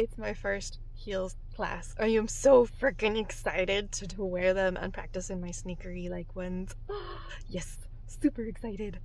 It's my first heels class. I am so freaking excited to, to wear them and practice in my sneakery like ones. yes, super excited.